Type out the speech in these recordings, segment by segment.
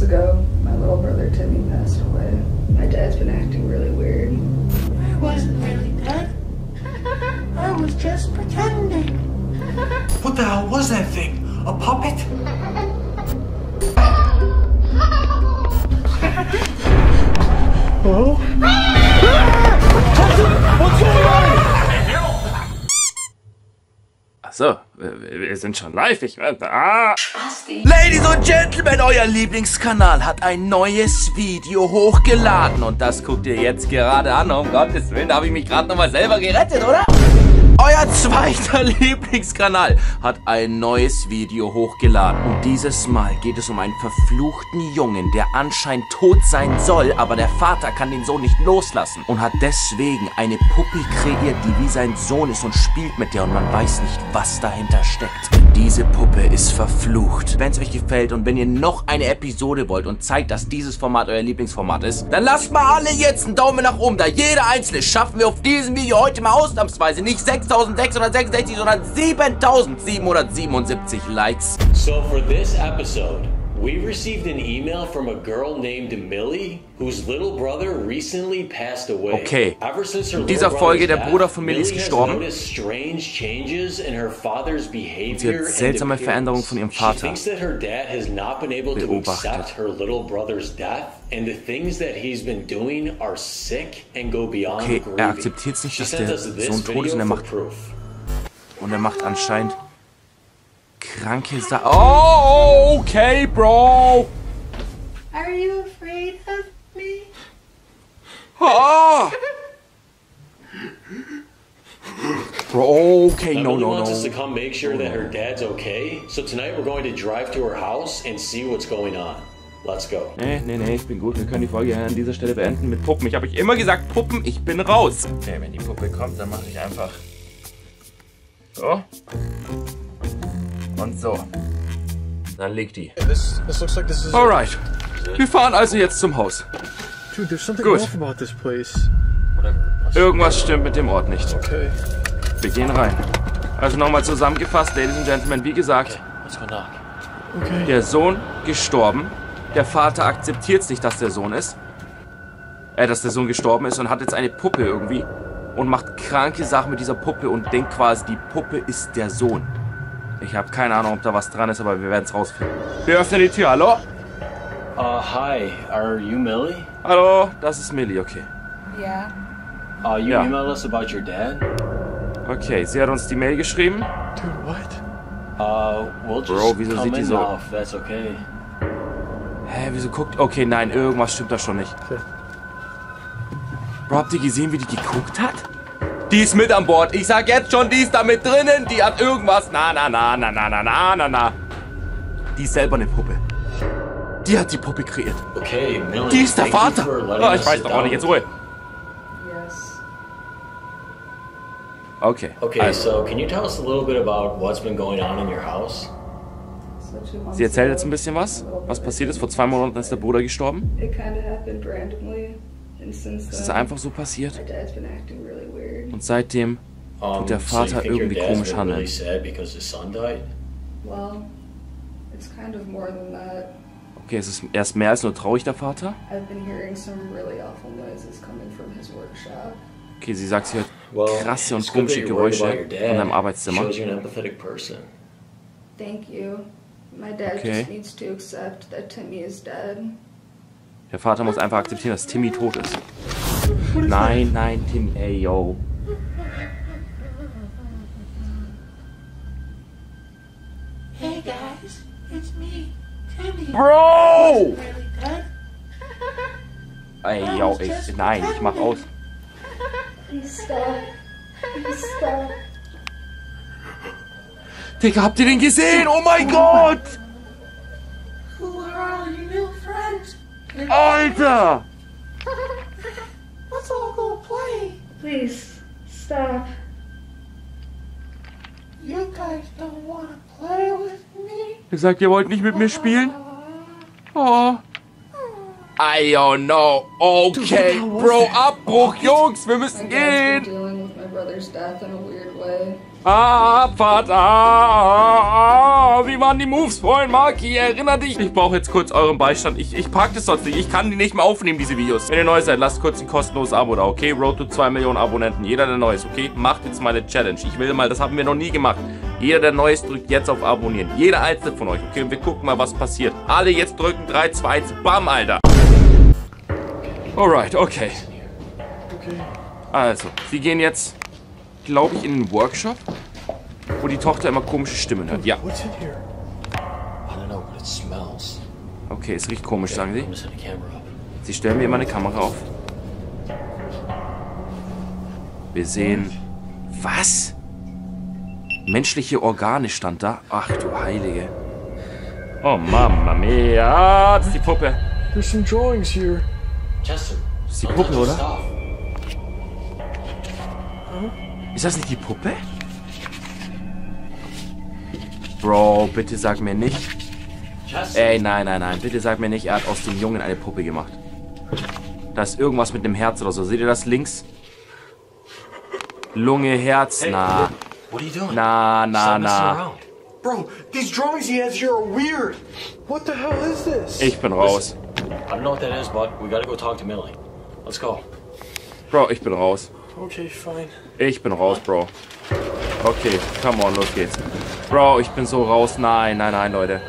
months ago, my little brother Timmy passed away. My dad's been acting really weird. I wasn't really dead. I was just pretending. What the hell was that thing? A puppet? Achso, wir, wir sind schon live. Ich ah. Ladies und Gentlemen, euer Lieblingskanal hat ein neues Video hochgeladen. Und das guckt ihr jetzt gerade an. Um Gottes Willen, da habe ich mich gerade nochmal selber gerettet, oder? Euer zweiter Lieblingskanal hat ein neues Video hochgeladen. Und dieses Mal geht es um einen verfluchten Jungen, der anscheinend tot sein soll, aber der Vater kann den Sohn nicht loslassen und hat deswegen eine Puppe kreiert, die wie sein Sohn ist und spielt mit der und man weiß nicht, was dahinter steckt. Diese Puppe ist verflucht. Wenn es euch gefällt und wenn ihr noch eine Episode wollt und zeigt, dass dieses Format euer Lieblingsformat ist, dann lasst mal alle jetzt einen Daumen nach oben da. Jeder einzelne schaffen wir auf diesem Video heute mal ausnahmsweise nicht 6666, sondern 7777 Likes. So for this episode, We received an email from a girl named Millie, whose little brother recently passed away. Okay. In dieser Folge der Bruder von Millie ist gestorben. Und sie hat seltsame Veränderungen von ihrem Vater beobachtet. Okay, er akzeptiert nicht, dass der Sohn tot ist und er macht und er macht anscheinend kranke Sachen. Oh, okay, Bro. Are you afraid of me? Oh. Bro, okay, no, Emily no, wants us to no. come make sure that her dad's okay. So tonight we're going to drive to her house and see what's going on. Let's go. Nee, nee, nee, ich bin gut. Wir können die Folge an dieser Stelle beenden mit Puppen. Ich habe euch immer gesagt, Puppen, ich bin raus. Okay, wenn die Puppe kommt, dann mache ich einfach so. Und so. Dann liegt die. This this looks like this is. Alright. Wir fahren also jetzt zum Haus. Dude, there's something Good. off about this place. Irgendwas stimmt mit dem Ort nicht. Okay. Wir gehen rein. Also nochmal zusammengefasst, Ladies and Gentlemen, wie gesagt, der Sohn gestorben. Der Vater akzeptiert es nicht, dass der Sohn ist. Äh, dass der Sohn gestorben ist und hat jetzt eine Puppe irgendwie. Und macht kranke Sachen mit dieser Puppe und denkt quasi, die Puppe ist der Sohn. Ich habe keine Ahnung, ob da was dran ist, aber wir werden es rausfinden. Wir öffnen die Tür. Hallo? Uh, hi. Are you Millie? Hallo? Das ist Millie, okay. Yeah. Uh, you Yeah. emailed us about your dad? Okay, sie hat uns die Mail geschrieben. Dude, what? Uh, we'll just Bro, wieso come sieht die so- if that's okay. Hä, wieso guckt... Okay, nein, irgendwas stimmt da schon nicht. Bro, habt ihr gesehen, wie die geguckt hat? Die ist mit an Bord. Ich sag jetzt schon, die ist da mit drinnen. Die hat irgendwas. Na, na, na, na, na, na, na, na, na. Die ist selber eine Puppe. Die hat die Puppe kreiert. Okay, Millie. Die ist der Vater. Ah, ich weiß doch auch nicht. Jetzt Ruhe. Yes. Okay. Okay, Also, so can you tell us a little bit about what's been going on in your house? Sie erzählt jetzt ein bisschen was. Was passiert ist. Vor zwei Monaten ist der Bruder gestorben. It kind of happened randomly, and since Es ist einfach so passiert. Und seitdem tut der Vater irgendwie komisch handeln. Okay, es ist erst mehr als nur traurig, der Vater. Okay, sie sagt, sie hört krasse und komische Geräusche in seinem Arbeitszimmer. Okay. Der Vater muss einfach akzeptieren, dass Timmy tot ist. Nein, nein, Timmy, ey, yo. Bro! Ey, yo, ich, nein, ich mach aus. Digga, habt ihr den gesehen? Oh mein Gott! Alter! Let's all go play. Please stop. You guys don't want to play with me? Ihr sagt, ihr wollt nicht mit mir spielen? Oh. I don't know. Okay, Bro, Abbruch, Jungs, wir müssen gehen. Ah, Abfahrt. Ah, ah, ah, wie waren die Moves vorhin, Marki? Erinner dich. Ich brauche jetzt kurz euren Beistand. Ich, ich pack das sonst nicht. Ich kann die nicht mehr aufnehmen, diese Videos. Wenn ihr neu seid, lasst kurz ein kostenloses Abo da, okay? Road to 2 Millionen Abonnenten. Jeder, der neu ist, okay? Macht jetzt mal eine Challenge. Ich will mal, das haben wir noch nie gemacht. Jeder, der neu ist, drückt jetzt auf Abonnieren. Jeder einzelne von euch, okay? Und wir gucken mal, was passiert. Alle jetzt drücken. 3, 2, 1. Bam, Alter. Alright, okay. Okay. Also, sie gehen jetzt, glaube ich, in den Workshop, wo die Tochter immer komische Stimmen hört. Ja. What's in here? I don't know, but it smells. Okay, es riecht komisch, sagen sie. Sie stellen mir immer eine Kamera auf. Wir sehen... Was? Menschliche Organe stand da? Ach du Heilige. Oh, Mamma mia. Das ist die Puppe. There's some drawings here. Chester. Das ist die don't Puppe, oder? stuff. Ist das nicht die Puppe? Bro, bitte sag mir nicht. Ey, nein, nein, nein. Bitte sag mir nicht, er hat aus dem Jungen eine Puppe gemacht. Da ist irgendwas mit dem Herz oder so. Seht ihr das links? Lunge, Herz, na. What are you doing? Na, na, Stop messing na. around. Bro, these drawings he has here are weird. What the hell is this? Ich bin raus. I don't know what that is, but we gotta go talk to Millie. Let's go. Bro, ich bin raus. Okay, fine. Ich bin raus, Bro. Okay, come on, los geht's. Bro, ich bin so raus. Nein, nein, nein, Leute.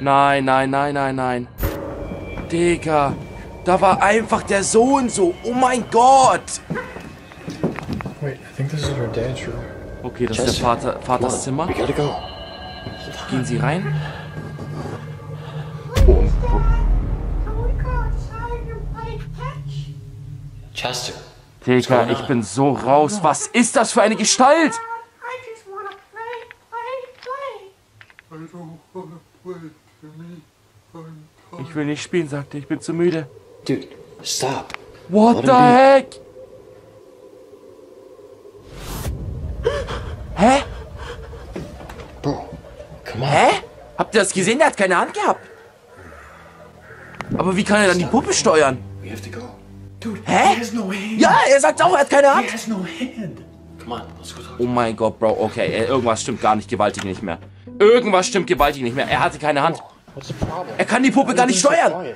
Nein, nein, nein, nein, nein. Digga. Da war einfach der Sohn so. Oh mein Gott. Wait, I think this is her dad's room. Okay, das ist der Vater, Vaters Zimmer. Gehen Sie rein. Chester. Digga, ich bin so raus. Was ist das für eine Gestalt? Ich will nicht spielen, sagte ich. bin zu müde. Dude, stop. What the heck? Habt ihr das gesehen? Der hat keine Hand gehabt. Aber wie kann er dann die Puppe steuern? Hä? Ja, er sagt auch, er hat keine Hand. Oh mein Gott, Bro. Okay, äh, irgendwas stimmt gar nicht gewaltig nicht mehr. Irgendwas stimmt gewaltig nicht mehr. Er hatte keine Hand. Er kann die Puppe gar nicht steuern.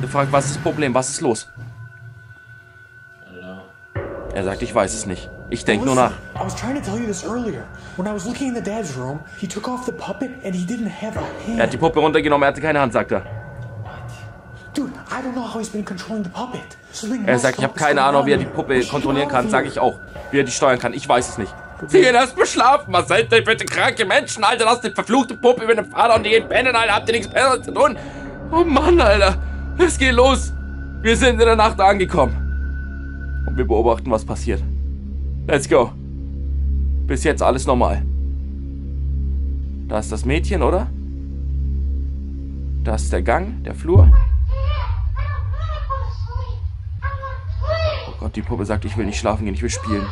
Er fragt, was ist das Problem? Was ist los? Er sagt, ich weiß es nicht. Ich denke nur nach. I was trying to tell you this earlier. When I was looking in the dad's room, he took off the puppet and he didn't have a hand. Er hat die Puppe runtergenommen, er hatte keine Hand, sagt er. Dude, I don't know how he's been controlling the puppet. Er sagt, ich habe keine Ahnung, wie er die. Puppe kontrollieren kann, sage ich auch. Wie er die steuern kann, ich weiß es nicht. Sie gehen erstmal schlafen, was seid ihr bitte kranke Menschen, Alter, lasst die verfluchte Puppe über den Vater und die gehen pennen, Alter, habt ihr nichts Besseres zu tun? Oh Mann, Alter, es geht los. Wir sind in der Nacht angekommen. Und wir beobachten, was passiert. Let's go. Bis jetzt alles normal. Da ist das Mädchen, oder? Da ist der Gang, der Flur. Oh Gott, die Puppe sagt, ich will nicht schlafen gehen, ich will spielen.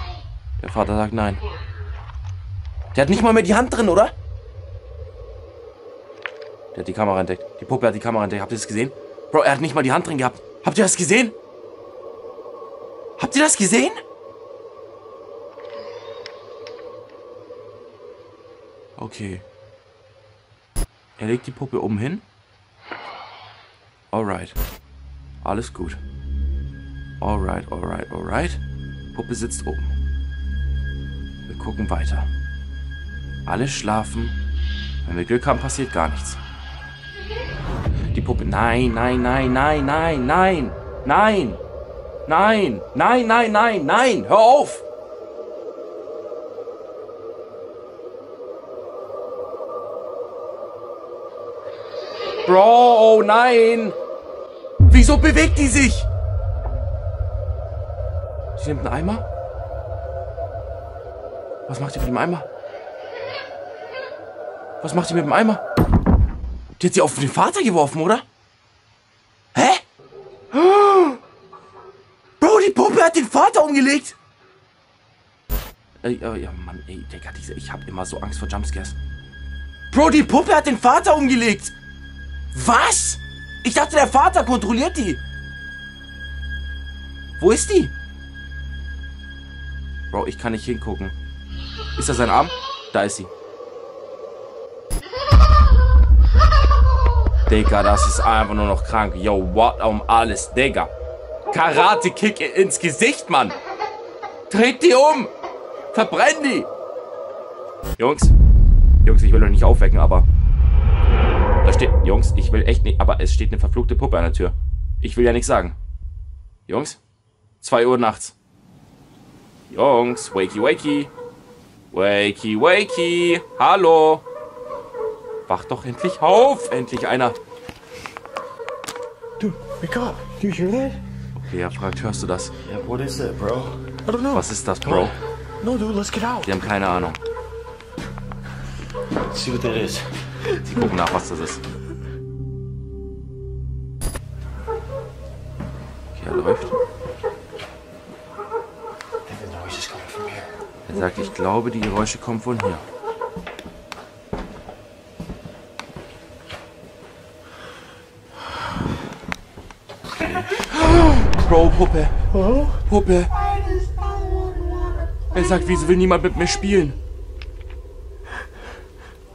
Der Vater sagt nein. Der hat nicht mal mehr die Hand drin, oder? Der hat die Kamera entdeckt. Die Puppe hat die Kamera entdeckt. Habt ihr das gesehen? Bro, er hat nicht mal die Hand drin gehabt. Habt ihr das gesehen? Habt ihr das gesehen? Okay. Er legt die Puppe oben hin. Alright. Alles gut. Alright, alright, alright. Puppe sitzt oben. Wir gucken weiter. Alle schlafen. Wenn wir Glück haben, passiert gar nichts. Die Puppe. Nein, nein, nein, nein, nein, nein, nein. Nein, nein, nein, nein, nein. Hör auf. Bro, oh nein. Wieso bewegt die sich? Sie nimmt einen Eimer. Was macht die mit dem Eimer? Was macht die mit dem Eimer? Die hat sie auf den Vater geworfen, oder? Hä? Bro, die Puppe hat den Vater umgelegt. Ey, oh, ja, Mann, ey, Digga, diese, ich hab immer so Angst vor Jumpscares. Bro, die Puppe hat den Vater umgelegt. Was? Ich dachte, der Vater kontrolliert die. Wo ist die? Bro, ich kann nicht hingucken. Ist das sein Arm? Da ist sie. Digga, das ist einfach nur noch krank. Yo, what um alles, Digga. Karate-Kick ins Gesicht, Mann. Dreht die um. Verbrenn die. Jungs. Jungs, ich will euch nicht aufwecken, aber... Da steht... Jungs, ich will echt nicht... Aber es steht eine verfluchte Puppe an der Tür. Ich will ja nichts sagen. Jungs? 2 Uhr nachts. Jungs, wakey wakey. Wakey wakey. Hallo. Wach doch endlich auf. Endlich einer. Dude, wake up. Do you hear that? Okay, er fragt, hörst du das? Yeah, what is that, bro? I don't know. Was ist das, Bro? No, dude, let's get out. Die haben keine Ahnung. Let's see what that is. Sie gucken nach, was das ist. Okay, er läuft. Er sagt, ich glaube, die Geräusche kommen von hier. Bro, Puppe. Puppe. Er sagt, wieso will niemand mit mir spielen?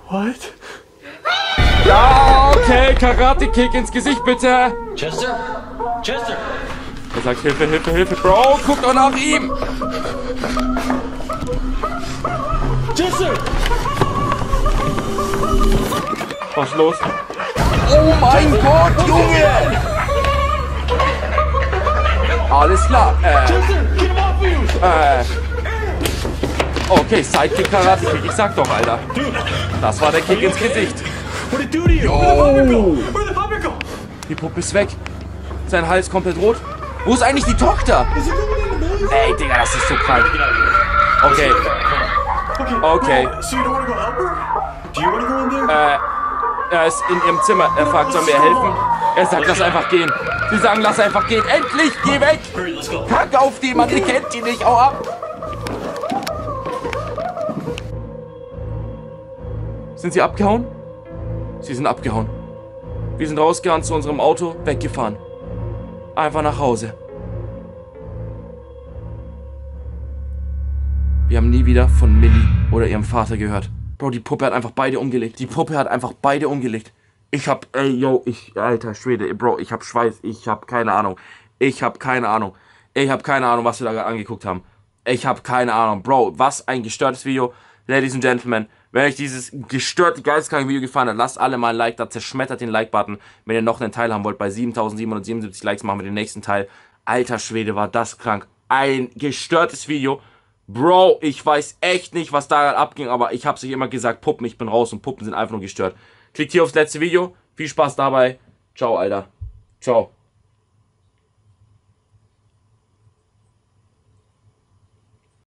What? Ja, okay, Karate-Kick ins Gesicht, bitte. Chester? Chester! Er sagt, Hilfe, Hilfe, Hilfe, Bro, guck doch nach ihm. Jester! Was ist los? Oh mein Gott, Junge! Alles klar. Äh, Get him off you! äh. Okay, Sidekick Karate Kick. Ich sag doch, Alter. Das war der Kick ins Gesicht. What did it do to you? Where'd the puppet go? Where'd the puppet go? Die Puppe ist weg. Sein Hals komplett rot. Wo ist eigentlich die Tochter? Ey, Digga, das ist so krank. Okay, Okay. Äh, er ist in ihrem Zimmer. Er fragt, sollen wir ihr helfen? Er sagt, lass einfach gehen. Sie sagen, lass einfach gehen. Endlich, geh weg. Kack auf die, Mann, ihr kennt die nicht. Hau ab. Sind sie abgehauen? Sie sind abgehauen. Wir sind rausgerannt zu unserem Auto, weggefahren. Einfach nach Hause. Wir haben nie wieder von Millie oder ihrem Vater gehört. Bro, die Puppe hat einfach beide umgelegt. Die Puppe hat einfach beide umgelegt. Ich hab, ey, yo, ich, alter Schwede, Bro, ich hab Schweiß, ich hab keine Ahnung. Ich hab keine Ahnung. Ich hab keine Ahnung, was wir da angeguckt haben. Ich hab keine Ahnung. Bro, was ein gestörtes Video. Ladies and Gentlemen, wenn euch dieses gestörte, geisteskranke Video gefallen hat, lasst alle mal ein Like da, zerschmettert den Like-Button. Wenn ihr noch einen Teil haben wollt, bei 7777 Likes machen wir den nächsten Teil. Alter Schwede, war das krank. Ein gestörtes Video. Bro, ich weiß echt nicht, was da abging, aber ich hab's euch immer gesagt, Puppen, ich bin raus und Puppen sind einfach nur gestört. Klickt hier aufs letzte Video. Viel Spaß dabei. Ciao, Alter. Ciao.